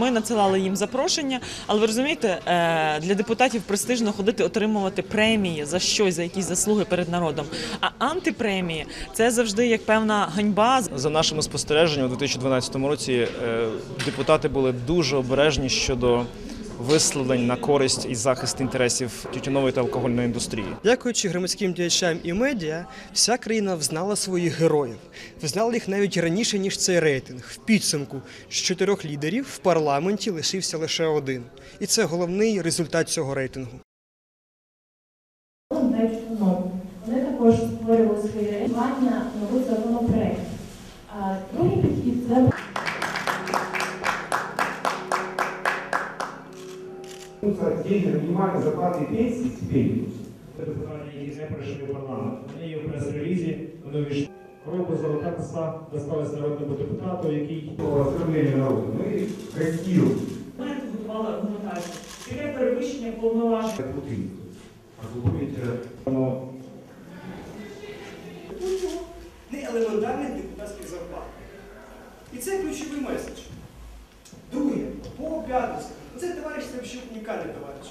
Ми надсилали їм запрошення, але ви розумієте, е, для депутатів престижно ходити отримувати премії за щось, за якісь заслуги перед народом. А антипремії це завжди як певна ганьба. За нашими спостереженнями, у 2012 році е, депутати були дуже обережні щодо висловлень на користь і захист інтересів тютюнової та алкогольної індустрії. Дякуючи громадським діячам і медіа, вся країна взнала своїх героїв. Взнала їх навіть раніше, ніж цей рейтинг. В підсумку з чотирьох лідерів в парламенті лишився лише один. І це головний результат цього рейтингу. Вони також створювали своє реагування законопроект. А другий підхід це отдельно минимальной зарплаты и пенсии теперь Це питання, які не пройшли в парламент. Вони є в прес-релізі, вони увійшли. Року золота коса досталась народному депутату, який по оскорблению народа. Мы красиво Ми підготували аргументацію. Таке перевищення повноважень. крутые. Оглупите. Не елементарних депутатських зарплат. І це ключовий меседж. Друге, по обов'язках. Взагалі унікальний товариш.